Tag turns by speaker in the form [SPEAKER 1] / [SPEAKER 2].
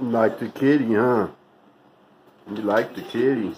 [SPEAKER 1] Like the kitty, huh? You like the kitty.